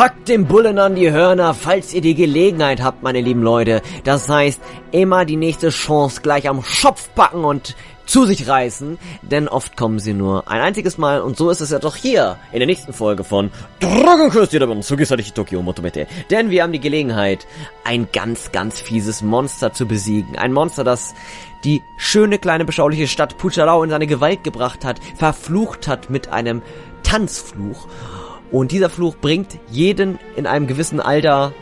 Packt den Bullen an die Hörner, falls ihr die Gelegenheit habt, meine lieben Leute. Das heißt, immer die nächste Chance gleich am Schopf packen und zu sich reißen, denn oft kommen sie nur ein einziges Mal und so ist es ja doch hier in der nächsten Folge von Dragon Quest Tokyo Motomete. Denn wir haben die Gelegenheit, ein ganz, ganz fieses Monster zu besiegen. Ein Monster, das die schöne kleine beschauliche Stadt Pucharao in seine Gewalt gebracht hat, verflucht hat mit einem Tanzfluch. Und dieser Fluch bringt jeden in einem gewissen Alter,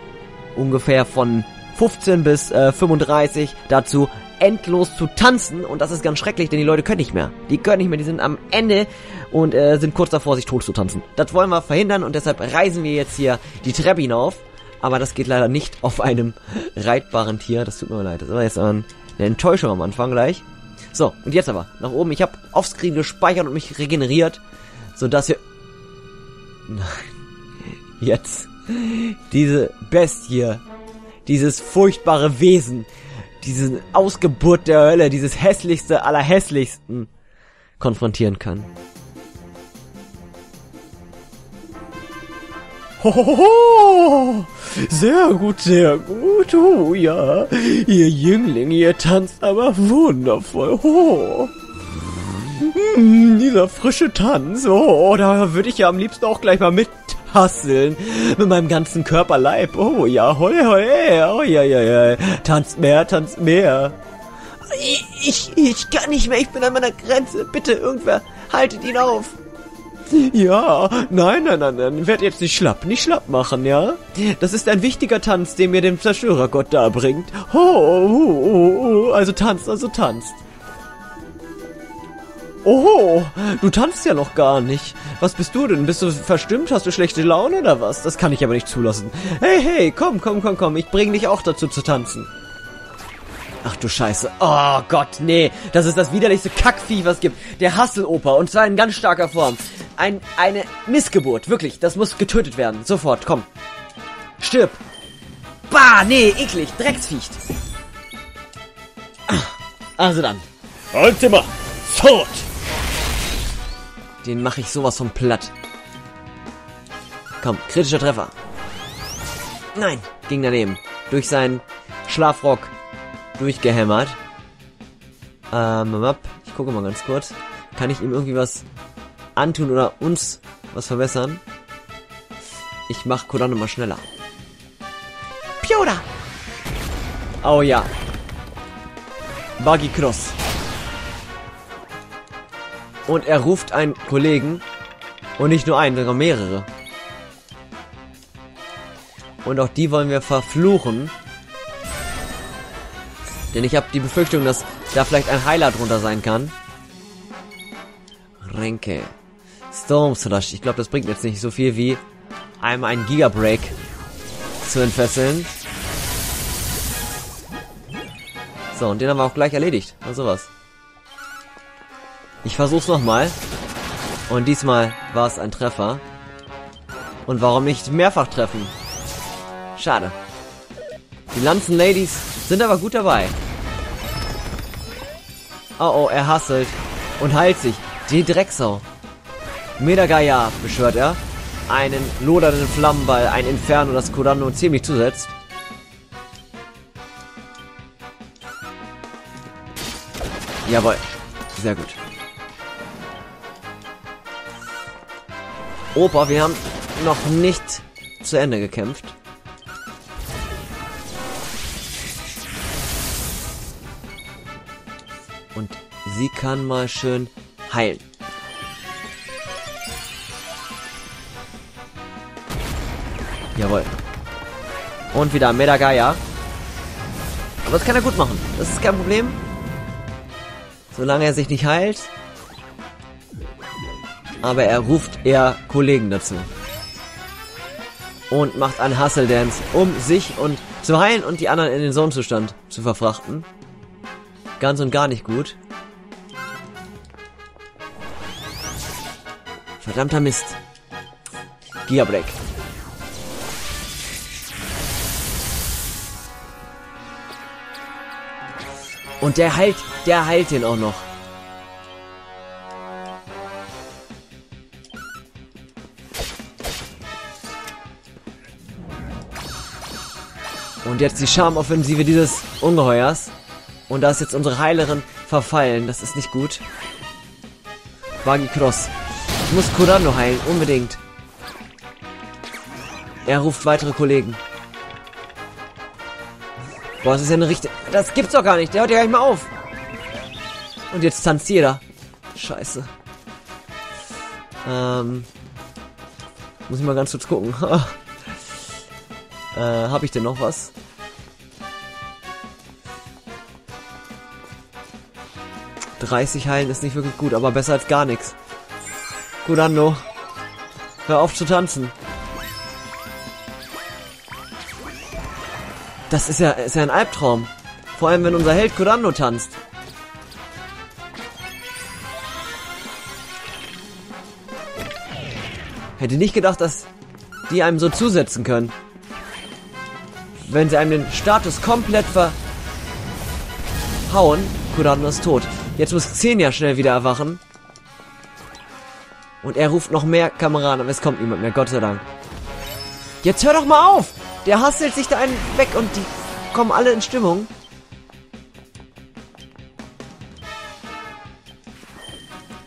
ungefähr von 15 bis äh, 35, dazu endlos zu tanzen und das ist ganz schrecklich, denn die Leute können nicht mehr. Die können nicht mehr, die sind am Ende und äh, sind kurz davor, sich tot zu tanzen. Das wollen wir verhindern und deshalb reisen wir jetzt hier die Treppe hinauf. Aber das geht leider nicht auf einem reitbaren Tier. Das tut mir leid. Das war jetzt eine Enttäuschung am Anfang gleich. So, und jetzt aber nach oben. Ich habe offscreen gespeichert und mich regeneriert, sodass wir... Nein. Jetzt. Diese Bestie. Dieses furchtbare Wesen diese Ausgeburt der Hölle, dieses hässlichste aller hässlichsten konfrontieren kann. Hohoho! Sehr gut, sehr gut. Oh ja, ihr Jüngling, ihr tanzt aber wundervoll. Oh. Hm, dieser frische Tanz. Oh, da würde ich ja am liebsten auch gleich mal mit hasseln mit meinem ganzen Körperleib. Oh ja, hoi hoi, oh ja ja ja, tanzt mehr, tanzt mehr. Ich, ich, ich kann nicht mehr, ich bin an meiner Grenze. Bitte, irgendwer, haltet ihn auf. Ja, nein, nein, nein, nein, werd jetzt nicht schlapp, nicht schlapp machen, ja? Das ist ein wichtiger Tanz, den mir dem Zerstörergott darbringt. Oh, oh, oh, oh, also tanzt, also tanzt. Oh, du tanzt ja noch gar nicht. Was bist du denn? Bist du verstimmt? Hast du schlechte Laune oder was? Das kann ich aber nicht zulassen. Hey, hey, komm, komm, komm, komm. Ich bring dich auch dazu zu tanzen. Ach du Scheiße. Oh Gott, nee. Das ist das widerlichste Kackvieh, was es gibt. Der Hasseloper. Und zwar in ganz starker Form. Ein, eine Missgeburt. Wirklich. Das muss getötet werden. Sofort. Komm. Stirb. Bah, nee, eklig. Drecksviecht. Also dann. Ultima. Sword. Den mache ich sowas von platt. Komm, kritischer Treffer. Nein, ging daneben. Durch seinen Schlafrock durchgehämmert. Ähm, ich gucke mal ganz kurz. Kann ich ihm irgendwie was antun oder uns was verbessern? Ich mach Kodano mal schneller. Pioda! Oh ja. Buggy Cross und er ruft einen Kollegen und nicht nur einen, sondern mehrere. Und auch die wollen wir verfluchen. Denn ich habe die Befürchtung, dass da vielleicht ein Heiler drunter sein kann. Ränke. Storm Slash. Ich glaube, das bringt jetzt nicht so viel wie einmal einen Gigabreak zu entfesseln. So, und den haben wir auch gleich erledigt. Also was. Ich versuch's nochmal. Und diesmal war es ein Treffer. Und warum nicht mehrfach treffen? Schade. Die Lanzen-Ladies sind aber gut dabei. Oh oh, er hasselt. Und heilt sich. Die Drecksau. Medagaya, beschwört er. Einen lodernden Flammenball, ein Inferno, das Kodano ziemlich zusetzt. Jawohl. Sehr gut. Opa, wir haben noch nicht zu Ende gekämpft. Und sie kann mal schön heilen. Jawohl. Und wieder Medagaya. Aber das kann er gut machen. Das ist kein Problem. Solange er sich nicht heilt, aber er ruft eher Kollegen dazu. Und macht einen Hustle Dance, um sich und zu heilen und die anderen in den Zonenzustand zu verfrachten. Ganz und gar nicht gut. Verdammter Mist. Giga Und der heilt, der heilt den auch noch. Und jetzt die Charmoffensive dieses Ungeheuers. Und da ist jetzt unsere Heilerin verfallen. Das ist nicht gut. Bagi Cross. Ich muss Kurano heilen, unbedingt. Er ruft weitere Kollegen. Boah, das ist ja eine richtige... Das gibt's doch gar nicht. Der hört ja gar nicht mal auf. Und jetzt tanzt jeder. Scheiße. Ähm... Muss ich mal ganz kurz gucken. äh, hab ich denn noch was? Dreißig heilen ist nicht wirklich gut, aber besser als gar nichts. Gut, Ando. Hör auf zu tanzen. Das ist ja, ist ja ein Albtraum. Vor allem, wenn unser Held Kurando tanzt. Hätte nicht gedacht, dass die einem so zusetzen können. Wenn sie einem den Status komplett verhauen, Kurando ist tot. Jetzt muss Xenia schnell wieder erwachen. Und er ruft noch mehr Kameraden, aber es kommt niemand mehr, Gott sei Dank. Jetzt hör doch mal auf! Der hustelt sich da einen weg und die kommen alle in Stimmung.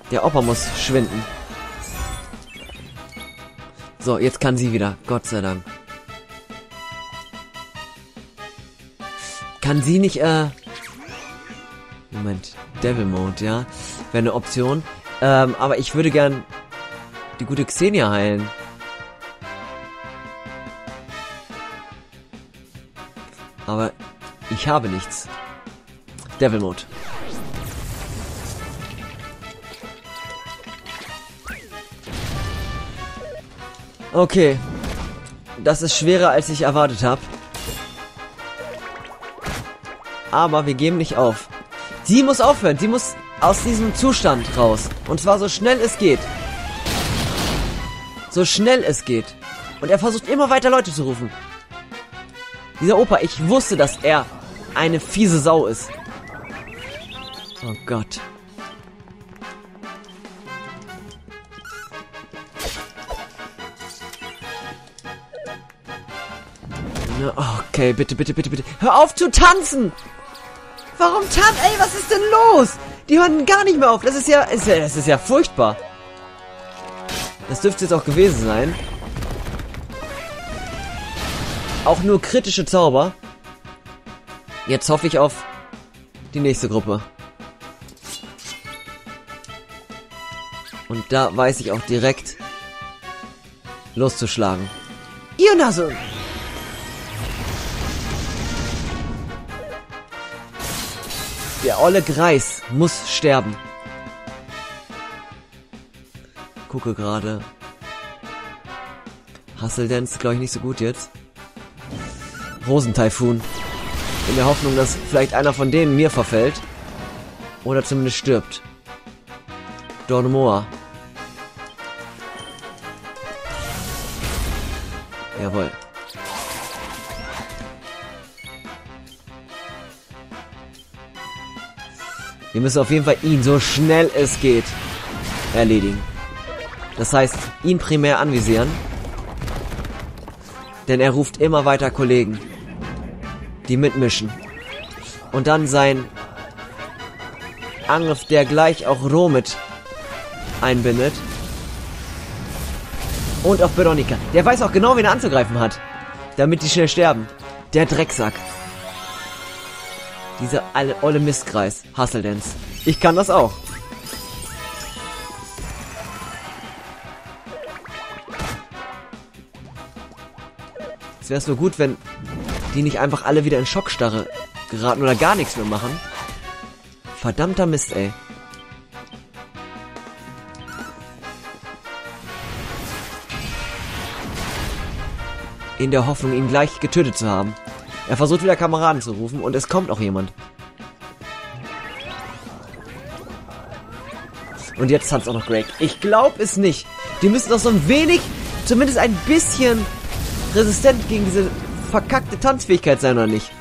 Der Opa muss schwinden. So, jetzt kann sie wieder. Gott sei Dank. Kann sie nicht, äh... Moment. Devil Mode, ja. Wäre eine Option. Ähm, aber ich würde gern die gute Xenia heilen. Aber ich habe nichts. Devil Mode. Okay. Das ist schwerer, als ich erwartet habe. Aber wir geben nicht auf. Sie muss aufhören. Sie muss aus diesem Zustand raus. Und zwar so schnell es geht. So schnell es geht. Und er versucht immer weiter Leute zu rufen. Dieser Opa, ich wusste, dass er eine fiese Sau ist. Oh Gott. Okay, bitte, bitte, bitte, bitte. Hör auf zu tanzen! Warum tanzen? Ey, was ist denn los? Die hören gar nicht mehr auf. Das ist ja, ist ja, das ist ja furchtbar. Das dürfte jetzt auch gewesen sein. Auch nur kritische Zauber. Jetzt hoffe ich auf die nächste Gruppe. Und da weiß ich auch direkt loszuschlagen. Ionasun! Der olle Greis muss sterben. Gucke gerade. Hasseldance glaube ich nicht so gut jetzt. Rosentyphoon. In der Hoffnung, dass vielleicht einer von denen mir verfällt. Oder zumindest stirbt. Dormoa. Wir müssen auf jeden Fall ihn so schnell es geht erledigen. Das heißt, ihn primär anvisieren. Denn er ruft immer weiter Kollegen die mitmischen. Und dann sein Angriff, der gleich auch Romit einbindet. Und auch Veronika. Der weiß auch genau, wen er anzugreifen hat. Damit die schnell sterben. Der Drecksack. Dieser alle, olle Mistkreis. Hustle Ich kann das auch. Es wäre so gut, wenn die nicht einfach alle wieder in Schockstarre geraten oder gar nichts mehr machen. Verdammter Mist, ey. In der Hoffnung, ihn gleich getötet zu haben. Er versucht wieder Kameraden zu rufen und es kommt auch jemand. Und jetzt es auch noch Greg. Ich glaube es nicht. Die müssen doch so ein wenig, zumindest ein bisschen resistent gegen diese verkackte Tanzfähigkeit sein oder nicht?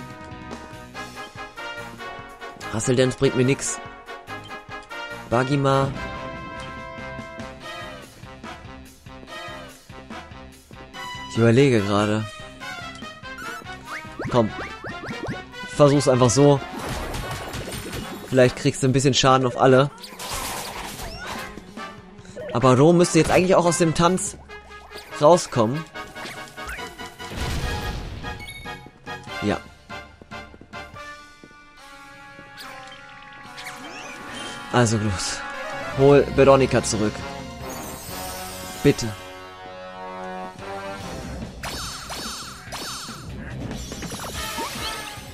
Dance bringt mir nix. Bagima. Ich überlege gerade. Komm. Versuch's einfach so. Vielleicht kriegst du ein bisschen Schaden auf alle. Aber Ro müsste jetzt eigentlich auch aus dem Tanz rauskommen. Ja. Also los. Hol Veronika zurück. Bitte.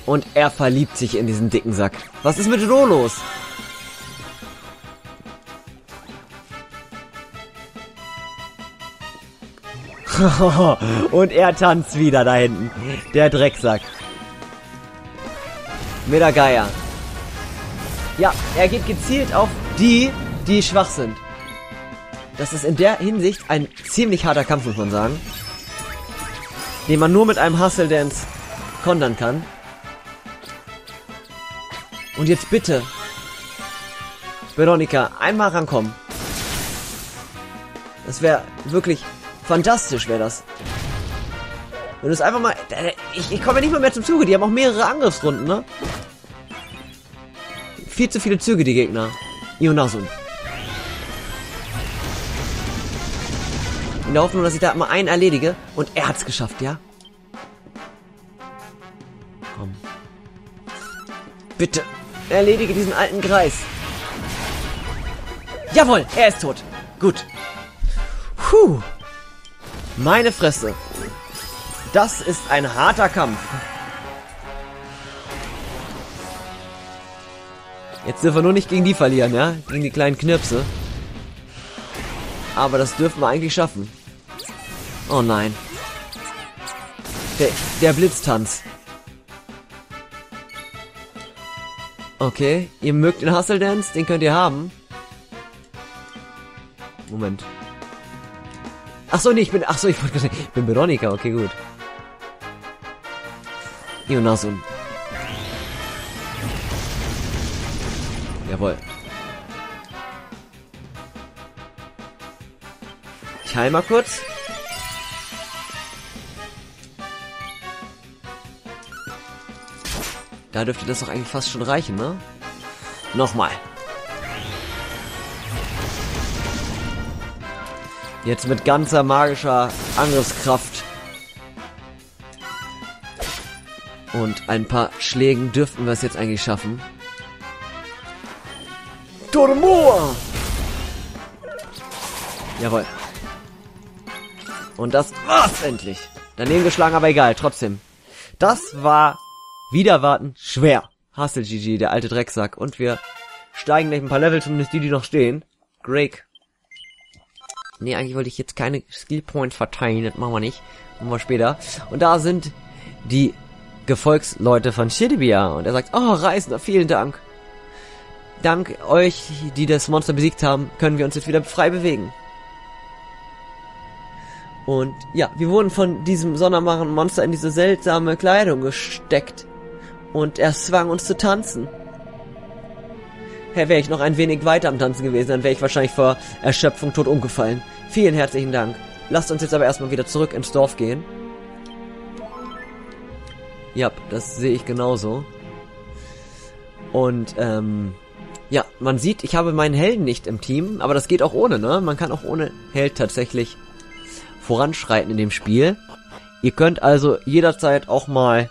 Und er verliebt sich in diesen dicken Sack. Was ist mit Ro los? Und er tanzt wieder da hinten. Der Drecksack. Mit der Geier. Ja, er geht gezielt auf die, die schwach sind. Das ist in der Hinsicht ein ziemlich harter Kampf, muss man sagen. Den man nur mit einem Hustle Dance kontern kann. Und jetzt bitte. Veronika, einmal rankommen. Das wäre wirklich fantastisch, wäre das. Wenn du es einfach mal... Ich, ich komme ja nicht mal mehr zum Zuge. Die haben auch mehrere Angriffsrunden, ne? Viel zu viele Züge, die Gegner. Ionasun. In der Hoffnung, dass ich da mal einen erledige. Und er hat's geschafft, ja? Komm. Bitte. Erledige diesen alten Kreis. Jawohl, er ist tot. Gut. Puh. Meine Fresse. Das ist ein harter Kampf. Jetzt dürfen wir nur nicht gegen die verlieren, ja? Gegen die kleinen Knirpse. Aber das dürfen wir eigentlich schaffen. Oh nein. Der, der Blitztanz. Okay, ihr mögt den Hustle Dance, den könnt ihr haben. Moment. Ach so, nee, ich bin, ach so, ich, ich bin Veronika, okay, gut. Ionasun. Jawohl. Ich heil mal kurz. Da dürfte das doch eigentlich fast schon reichen, ne? Nochmal. Jetzt mit ganzer magischer Angriffskraft. Und ein paar Schlägen dürften wir es jetzt eigentlich schaffen. Tormoa! Jawohl. Und das war's endlich. Daneben geschlagen, aber egal, trotzdem. Das war wieder warten schwer. Hustle GG, der alte Drecksack. Und wir steigen gleich ein paar Level, zumindest die, die noch stehen. Drake. Nee, eigentlich wollte ich jetzt keine Skill Points verteilen, das machen wir nicht. Machen wir später. Und da sind die Gefolgsleute von Shidibia. Und er sagt, oh, Reisender, vielen Dank. Dank euch, die das Monster besiegt haben, können wir uns jetzt wieder frei bewegen. Und ja, wir wurden von diesem sondermachenden Monster in diese seltsame Kleidung gesteckt. Und er zwang uns zu tanzen. Hey, wäre ich noch ein wenig weiter am Tanzen gewesen, dann wäre ich wahrscheinlich vor Erschöpfung tot umgefallen. Vielen herzlichen Dank. Lasst uns jetzt aber erstmal wieder zurück ins Dorf gehen. Ja, das sehe ich genauso. Und, ähm, ja, man sieht, ich habe meinen Helden nicht im Team, aber das geht auch ohne, ne? Man kann auch ohne Held tatsächlich voranschreiten in dem Spiel. Ihr könnt also jederzeit auch mal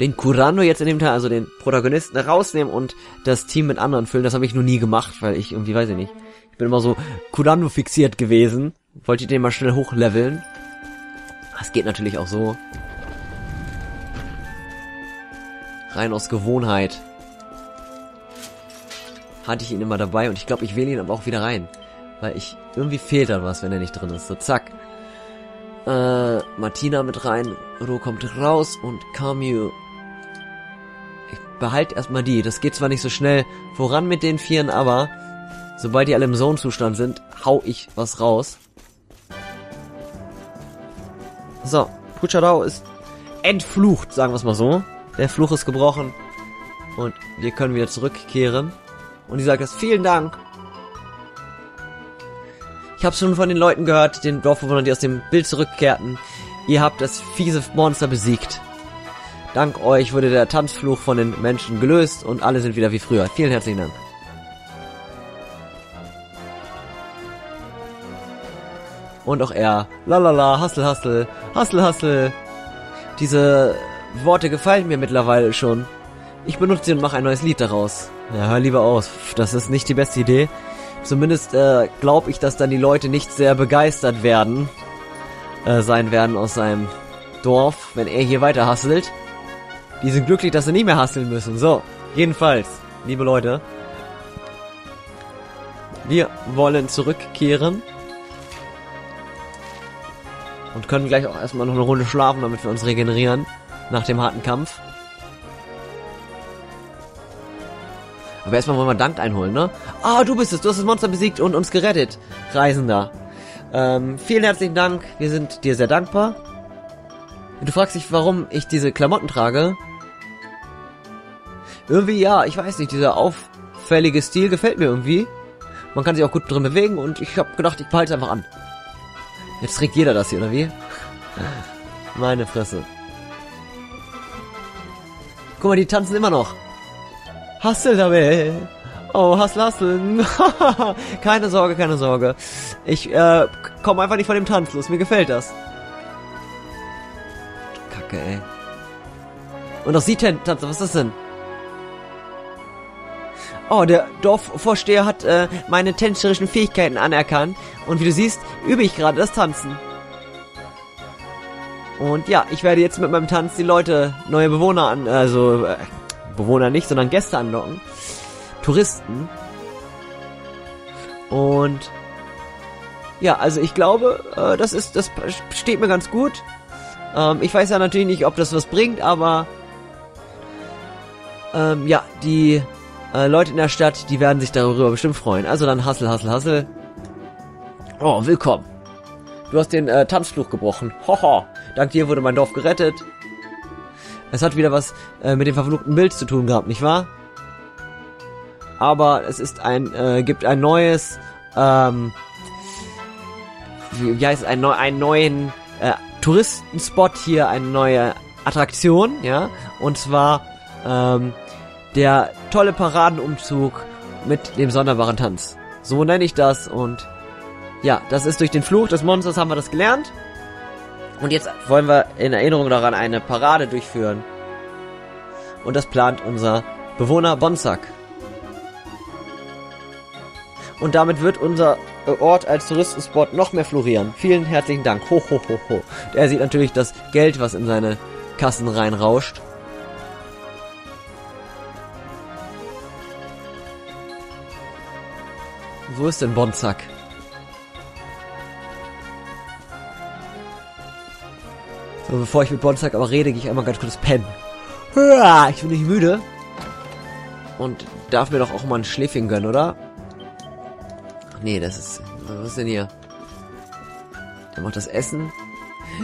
den Kurano jetzt in dem Teil, also den Protagonisten rausnehmen und das Team mit anderen füllen. Das habe ich noch nie gemacht, weil ich irgendwie, weiß ich nicht. Ich bin immer so Kurano fixiert gewesen. Wollte den mal schnell hochleveln. Das geht natürlich auch so. Rein aus Gewohnheit. Hatte ich ihn immer dabei und ich glaube, ich wähle ihn aber auch wieder rein. Weil ich, irgendwie fehlt da was, wenn er nicht drin ist. So, zack. Äh, Martina mit rein, Ro kommt raus und Camus. Ich behalte erstmal die. Das geht zwar nicht so schnell voran mit den Vieren, aber sobald die alle im Zone-Zustand sind, hau ich was raus. So, Puchadao ist entflucht, sagen wir es mal so. Der Fluch ist gebrochen und wir können wieder zurückkehren. Und die sagt das, vielen Dank. Ich habe schon von den Leuten gehört, den Dorfbewohnern, die aus dem Bild zurückkehrten. Ihr habt das fiese Monster besiegt. Dank euch wurde der Tanzfluch von den Menschen gelöst und alle sind wieder wie früher. Vielen herzlichen Dank. Und auch er. Lalala, Hassel, Hassel, Hassel, Hassel. Diese Worte gefallen mir mittlerweile schon. Ich benutze sie und mache ein neues Lied daraus. Ja, hör lieber aus. Das ist nicht die beste Idee. Zumindest äh, glaube ich, dass dann die Leute nicht sehr begeistert werden äh, sein werden aus seinem Dorf, wenn er hier weiter hasselt. Die sind glücklich, dass sie nicht mehr hasseln müssen. So, jedenfalls, liebe Leute, wir wollen zurückkehren und können gleich auch erstmal noch eine Runde schlafen, damit wir uns regenerieren nach dem harten Kampf. Aber erstmal wollen wir Dank einholen, ne? Ah, du bist es, du hast das Monster besiegt und uns gerettet, Reisender. Ähm, vielen herzlichen Dank, wir sind dir sehr dankbar. Du fragst dich, warum ich diese Klamotten trage. Irgendwie, ja, ich weiß nicht, dieser auffällige Stil gefällt mir irgendwie. Man kann sich auch gut drin bewegen und ich habe gedacht, ich behalte einfach an. Jetzt trägt jeder das hier, oder wie? Meine Fresse. Guck mal, die tanzen immer noch. Hustle dabei. Oh, Hustle, Hustle. keine Sorge, keine Sorge. Ich äh, komme einfach nicht von dem Tanz los. Mir gefällt das. Kacke, ey. Und auch sie tanzen. Was ist das denn? Oh, der Dorfvorsteher hat äh, meine tänzerischen Fähigkeiten anerkannt. Und wie du siehst, übe ich gerade das Tanzen. Und ja, ich werde jetzt mit meinem Tanz die Leute, neue Bewohner an, also äh, Bewohner nicht, sondern Gäste anlocken. Touristen. Und ja, also ich glaube, äh, das ist, das steht mir ganz gut. Ähm, ich weiß ja natürlich nicht, ob das was bringt, aber ähm, ja, die äh, Leute in der Stadt, die werden sich darüber bestimmt freuen. Also dann Hassel, Hassel, Hassel. Oh, willkommen. Du hast den äh, Tanzfluch gebrochen. Hoho. Dank dir wurde mein Dorf gerettet. Es hat wieder was äh, mit dem verfluchten Bild zu tun gehabt, nicht wahr? Aber es ist ein, äh, gibt ein neues, ähm, wie, wie heißt es, ein einen neuen äh, Touristenspot hier, eine neue Attraktion, ja, und zwar ähm, der tolle Paradenumzug mit dem sonderbaren Tanz. So nenne ich das und ja, das ist durch den Fluch des Monsters haben wir das gelernt. Und jetzt wollen wir in Erinnerung daran eine Parade durchführen. Und das plant unser Bewohner Bonsack. Und damit wird unser Ort als Touristenspot noch mehr florieren. Vielen herzlichen Dank. Ho, ho, ho, ho. Er sieht natürlich das Geld, was in seine Kassen reinrauscht. Wo ist denn Bonzack? So, bevor ich mit Bonzack aber rede, gehe ich einmal ganz kurz pennen. Ich bin nicht müde. Und darf mir doch auch mal ein Schläfchen gönnen, oder? Nee, das ist... Was ist denn hier? Der macht das Essen.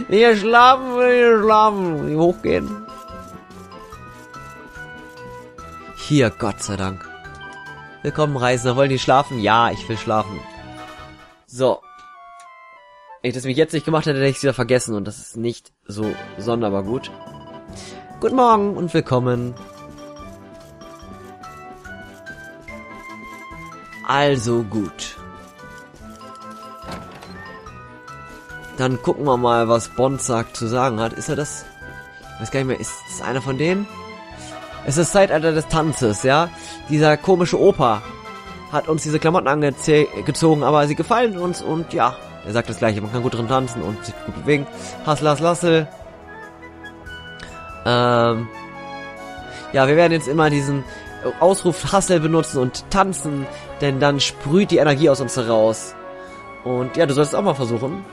Hier schlafen, hier schlafen. Hier hochgehen. Hier, Gott sei Dank. Willkommen, Reisender. Wollen die schlafen? Ja, ich will schlafen. So. Wenn ich das mich jetzt nicht gemacht hätte, hätte ich es wieder vergessen und das ist nicht so sonderbar gut. Guten Morgen und willkommen. Also gut. Dann gucken wir mal, was Bonsack zu sagen hat. Ist er das? Ich weiß gar nicht mehr, ist es einer von denen? Es ist Zeitalter des Tanzes, ja? Dieser komische Opa hat uns diese Klamotten angezogen, aber sie gefallen uns und ja, er sagt das gleiche, man kann gut drin tanzen und sich gut bewegen. Hassel, Hassel, Hassel. Ähm, ja, wir werden jetzt immer diesen Ausruf Hassel benutzen und tanzen, denn dann sprüht die Energie aus uns heraus. Und ja, du sollst es auch mal versuchen.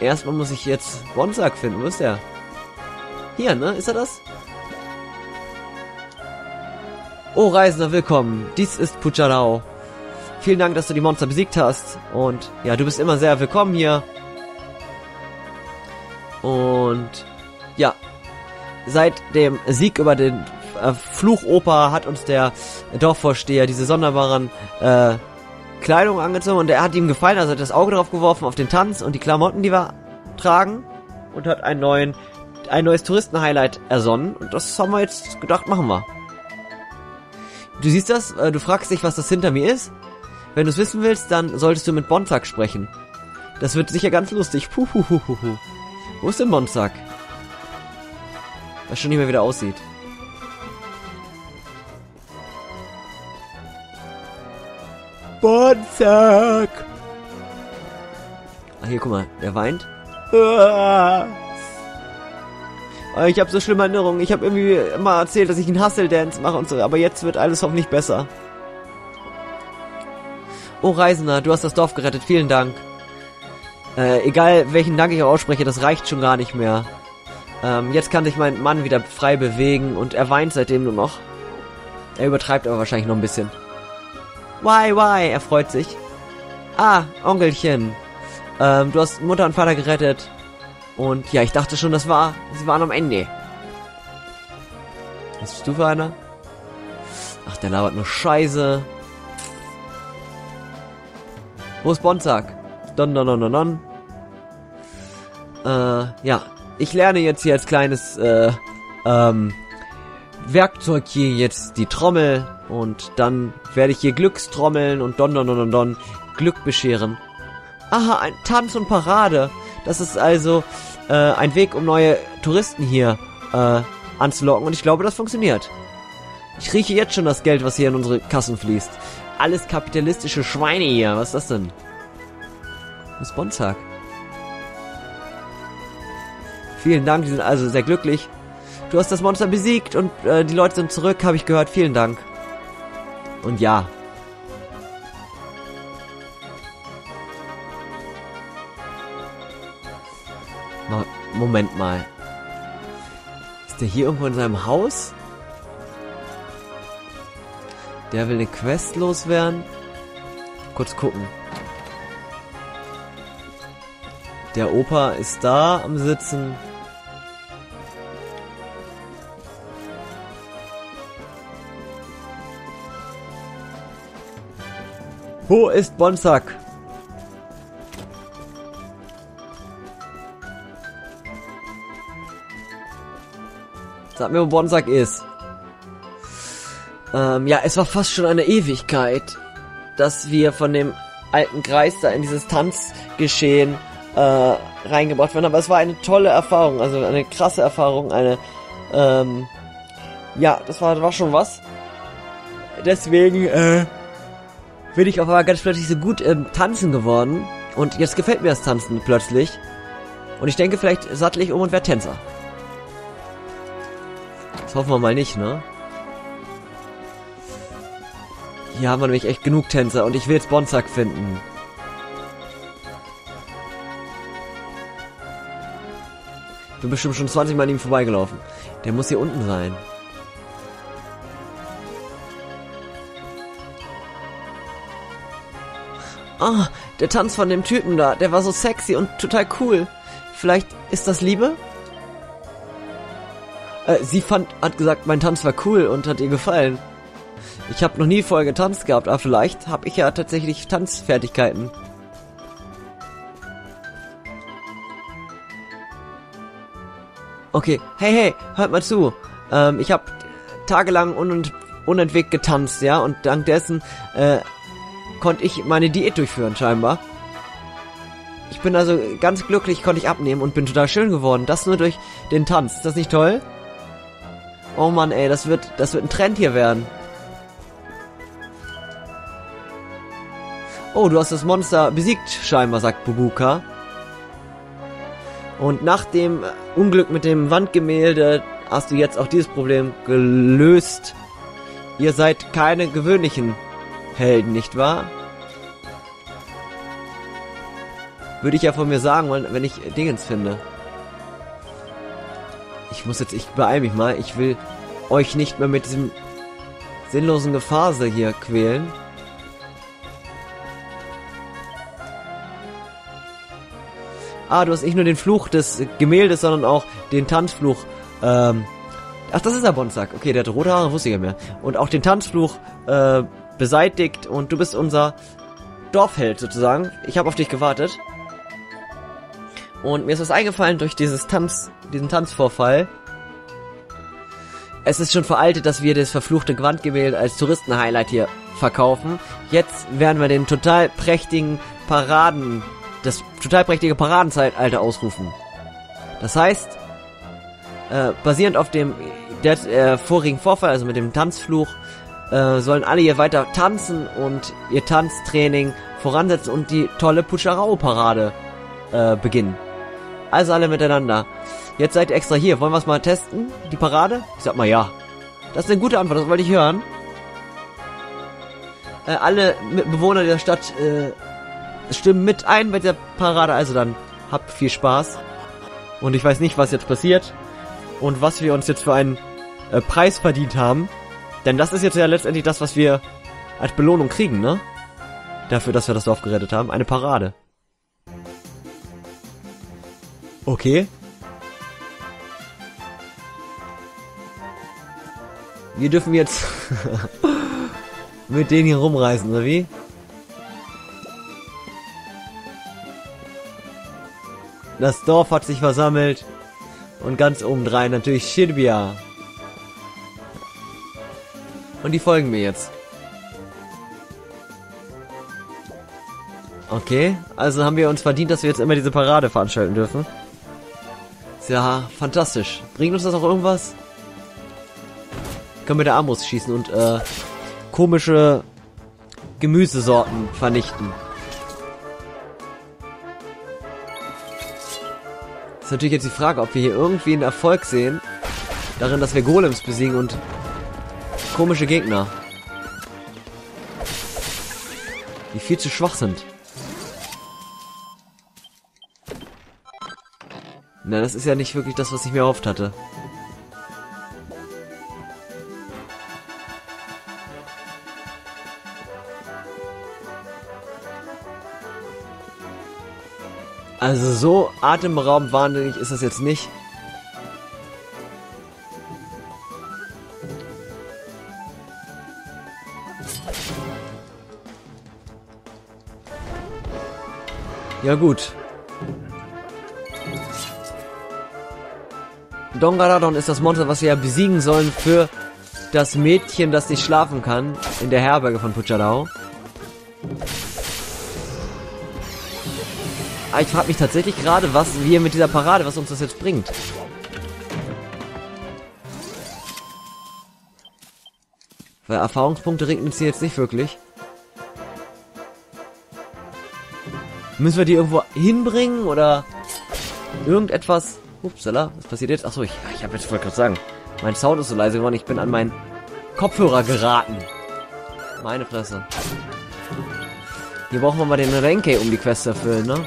Erstmal muss ich jetzt Bonsack finden. Wo ist der? Hier, ne? Ist er das? Oh, Reisender, willkommen. Dies ist Pucharao. Vielen Dank, dass du die Monster besiegt hast. Und ja, du bist immer sehr willkommen hier. Und ja, seit dem Sieg über den äh, Fluchoper hat uns der Dorfvorsteher diese sonderbaren äh, Kleidung angezogen und er hat ihm gefallen, also hat das Auge drauf geworfen auf den Tanz und die Klamotten, die wir tragen und hat einen neuen ein neues Touristen-Highlight ersonnen und das haben wir jetzt gedacht, machen wir. Du siehst das, äh, du fragst dich, was das hinter mir ist. Wenn du es wissen willst, dann solltest du mit Bonsack sprechen. Das wird sicher ganz lustig. Puh, puh, puh, puh, puh. Wo ist denn Bonsack? Was schon nicht mehr wieder aussieht. Bonsack! Ah, hier, guck mal, der weint. Ah. Ich habe so schlimme Erinnerungen. Ich habe irgendwie immer erzählt, dass ich einen Hustle Dance mache und so, aber jetzt wird alles hoffentlich besser. Oh Reisender, du hast das Dorf gerettet. Vielen Dank. Äh, egal welchen Dank ich auch ausspreche, das reicht schon gar nicht mehr. Ähm, jetzt kann sich mein Mann wieder frei bewegen und er weint seitdem nur noch. Er übertreibt aber wahrscheinlich noch ein bisschen. Why, why? Er freut sich. Ah, Onkelchen. Ähm, du hast Mutter und Vater gerettet. Und ja, ich dachte schon, das war, sie waren am Ende. Was bist du für einer? Ach, der labert nur Scheiße. Wo ist Bonsack? Don, don, don, don, don. Äh, ja. Ich lerne jetzt hier als kleines, äh, ähm, Werkzeug hier jetzt die Trommel und dann werde ich hier Glückstrommeln und don, don, don, don, don Glück bescheren. Aha, ein Tanz und Parade. Das ist also äh, ein Weg, um neue Touristen hier äh, anzulocken. Und ich glaube, das funktioniert. Ich rieche jetzt schon das Geld, was hier in unsere Kassen fließt. Alles kapitalistische Schweine hier. Was ist das denn? Ist Bonzak. Vielen Dank, die sind also sehr glücklich. Du hast das Monster besiegt und äh, die Leute sind zurück, habe ich gehört. Vielen Dank. Und ja, Moment mal. Ist der hier irgendwo in seinem Haus? Der will eine Quest loswerden. Kurz gucken. Der Opa ist da am Sitzen. Wo ist Bonsack? Sag mir, wo Bonsack ist. Ähm, ja, es war fast schon eine Ewigkeit, dass wir von dem alten Kreis da in dieses Tanzgeschehen äh, reingebracht werden. Aber es war eine tolle Erfahrung, also eine krasse Erfahrung, eine ähm, ja, das war, war schon was. Deswegen äh, bin ich auf einmal ganz plötzlich so gut im Tanzen geworden. Und jetzt gefällt mir das Tanzen plötzlich. Und ich denke, vielleicht sattel ich um und werde Tänzer hoffen wir mal nicht, ne? Hier haben wir nämlich echt genug Tänzer und ich will jetzt Bonsack finden. Bin bestimmt schon 20 Mal an ihm vorbeigelaufen. Der muss hier unten sein. Ah, der Tanz von dem Typen da, der war so sexy und total cool. Vielleicht ist das Liebe? Äh, sie fand, hat gesagt, mein Tanz war cool und hat ihr gefallen. Ich habe noch nie vorher getanzt gehabt, aber vielleicht habe ich ja tatsächlich Tanzfertigkeiten. Okay, hey, hey, hört mal zu. Ähm, ich habe tagelang un unentwegt getanzt, ja, und dank dessen äh, konnte ich meine Diät durchführen, scheinbar. Ich bin also ganz glücklich, konnte ich abnehmen und bin total schön geworden. Das nur durch den Tanz. Ist das nicht toll? Oh Mann, ey, das wird, das wird ein Trend hier werden. Oh, du hast das Monster besiegt, scheinbar, sagt Bubuka. Und nach dem Unglück mit dem Wandgemälde hast du jetzt auch dieses Problem gelöst. Ihr seid keine gewöhnlichen Helden, nicht wahr? Würde ich ja von mir sagen, wenn ich Dingens finde. Ich muss jetzt, ich beeil mich mal. Ich will euch nicht mehr mit diesem sinnlosen Gefase hier quälen. Ah, du hast nicht nur den Fluch des Gemäldes, sondern auch den Tanzfluch. Ähm, ach, das ist der Bonsack. Okay, der hat rote Haare, wusste ich ja mehr. Und auch den Tanzfluch äh, beseitigt und du bist unser Dorfheld sozusagen. Ich habe auf dich gewartet. Und mir ist was eingefallen durch dieses Tanz, diesen Tanzvorfall. Es ist schon veraltet, dass wir das verfluchte Gewandgemälde als Touristen-Highlight hier verkaufen. Jetzt werden wir den total prächtigen Paraden, das total prächtige Paradenzeitalter ausrufen. Das heißt, äh, basierend auf dem der, äh, vorigen Vorfall, also mit dem Tanzfluch, äh, sollen alle hier weiter tanzen und ihr Tanztraining voransetzen und die tolle Pucharao-Parade äh, beginnen. Also alle miteinander. Jetzt seid ihr extra hier. Wollen wir es mal testen? Die Parade? Ich sag mal ja. Das ist eine gute Antwort, das wollte ich hören. Äh, alle Bewohner der Stadt äh, stimmen mit ein bei der Parade, also dann habt viel Spaß. Und ich weiß nicht, was jetzt passiert und was wir uns jetzt für einen äh, Preis verdient haben. Denn das ist jetzt ja letztendlich das, was wir als Belohnung kriegen, ne? Dafür, dass wir das Dorf gerettet haben. Eine Parade. Okay. Wir dürfen jetzt mit denen hier rumreisen, oder wie? Das Dorf hat sich versammelt. Und ganz obendrein natürlich Shirbia. Und die folgen mir jetzt. Okay, also haben wir uns verdient, dass wir jetzt immer diese Parade veranstalten dürfen. Ja fantastisch. Bringt uns das auch irgendwas? Können wir da Amos schießen und äh, komische Gemüsesorten vernichten. Ist natürlich jetzt die Frage, ob wir hier irgendwie einen Erfolg sehen. Darin, dass wir Golems besiegen und komische Gegner. Die viel zu schwach sind. Na, das ist ja nicht wirklich das, was ich mir erhofft hatte. Also so atemberaubend wahnsinnig ist das jetzt nicht. Ja gut. Dongaradon ist das Monster, was wir ja besiegen sollen für das Mädchen, das nicht schlafen kann, in der Herberge von Puchadao. Aber ich frage mich tatsächlich gerade, was wir mit dieser Parade, was uns das jetzt bringt. Weil Erfahrungspunkte regnen uns hier jetzt nicht wirklich. Müssen wir die irgendwo hinbringen oder irgendetwas? Upsala, was passiert jetzt? Achso, ich, ich habe jetzt wollte gerade sagen, mein Sound ist so leise geworden, ich bin an meinen Kopfhörer geraten. Meine Fresse. Hier brauchen wir mal den Renke, um die Quest zu erfüllen, ne?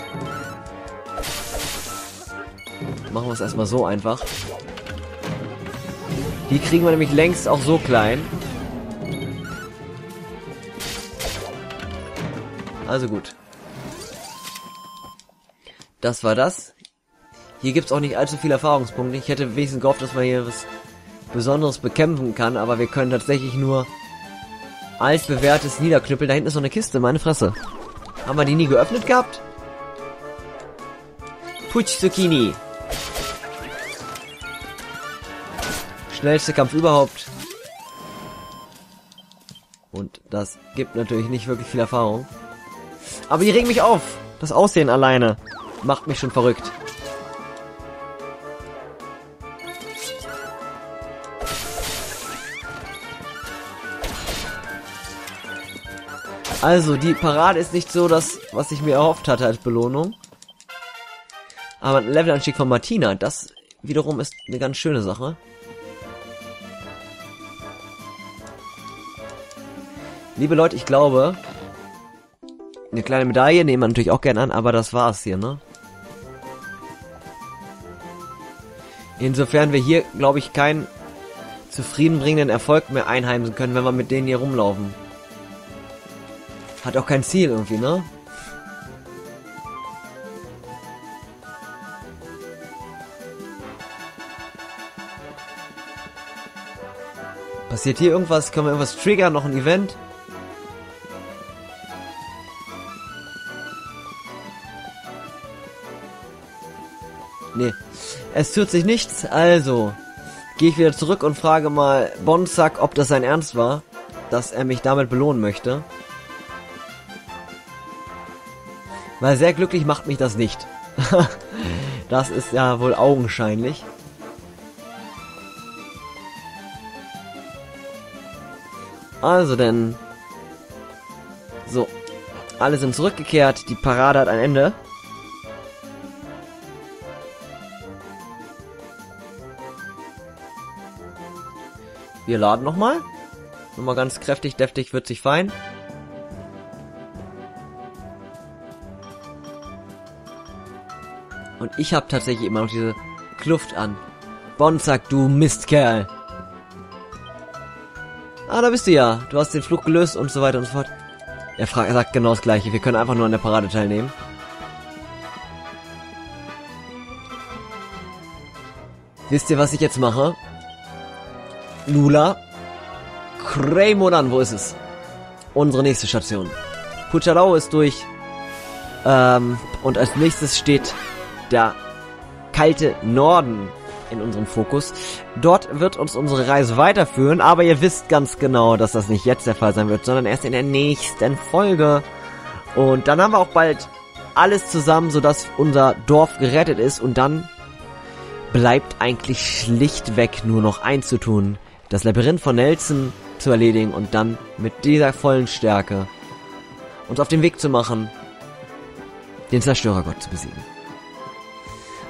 Machen wir es erstmal so einfach. Die kriegen wir nämlich längst auch so klein. Also gut. Das war das. Hier gibt es auch nicht allzu viele Erfahrungspunkte. Ich hätte wenigstens gehofft, dass man hier was Besonderes bekämpfen kann, aber wir können tatsächlich nur altbewährtes niederknüppeln. Da hinten ist noch eine Kiste, meine Fresse. Haben wir die nie geöffnet gehabt? Puch Zucchini. Schnellste Kampf überhaupt. Und das gibt natürlich nicht wirklich viel Erfahrung. Aber die regen mich auf. Das Aussehen alleine macht mich schon verrückt. Also, die Parade ist nicht so das, was ich mir erhofft hatte als Belohnung. Aber ein Levelanstieg von Martina, das wiederum ist eine ganz schöne Sache. Liebe Leute, ich glaube, eine kleine Medaille nehmen wir natürlich auch gerne an, aber das war's hier, ne? Insofern wir hier, glaube ich, keinen zufriedenbringenden Erfolg mehr einheimsen können, wenn wir mit denen hier rumlaufen. Hat auch kein Ziel irgendwie, ne? Passiert hier irgendwas? Können wir irgendwas triggern? Noch ein Event? Nee. Es tut sich nichts, also gehe ich wieder zurück und frage mal Bonsack, ob das sein Ernst war, dass er mich damit belohnen möchte. Weil sehr glücklich macht mich das nicht. das ist ja wohl augenscheinlich. Also denn. So. Alle sind zurückgekehrt. Die Parade hat ein Ende. Wir laden nochmal. Nochmal ganz kräftig, deftig, wird sich fein. Ich habe tatsächlich immer noch diese Kluft an. Bonsack, du Mistkerl. Ah, da bist du ja. Du hast den Flug gelöst und so weiter und so fort. Er, fragt, er sagt genau das gleiche. Wir können einfach nur an der Parade teilnehmen. Wisst ihr, was ich jetzt mache? Lula. Kremodan, wo ist es? Unsere nächste Station. Puchalau ist durch. Ähm, und als nächstes steht der kalte Norden in unserem Fokus. Dort wird uns unsere Reise weiterführen, aber ihr wisst ganz genau, dass das nicht jetzt der Fall sein wird, sondern erst in der nächsten Folge. Und dann haben wir auch bald alles zusammen, sodass unser Dorf gerettet ist und dann bleibt eigentlich schlichtweg nur noch einzutun, das Labyrinth von Nelson zu erledigen und dann mit dieser vollen Stärke uns auf den Weg zu machen, den Zerstörergott zu besiegen.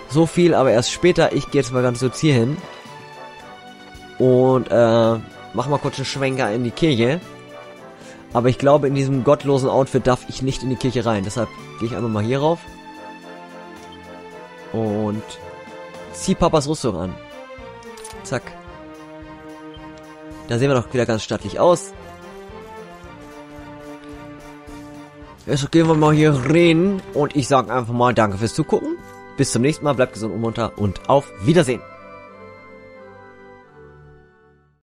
So viel, aber erst später. Ich gehe jetzt mal ganz kurz hier hin. Und äh, mach mal kurz einen Schwenker in die Kirche. Aber ich glaube, in diesem gottlosen Outfit darf ich nicht in die Kirche rein. Deshalb gehe ich einfach mal hier rauf. Und zieh Papas Rüstung an. Zack. Da sehen wir doch wieder ganz stattlich aus. Jetzt gehen wir mal hier rein und ich sage einfach mal Danke fürs Zugucken. Bis zum nächsten Mal, bleibt gesund und munter und auf Wiedersehen.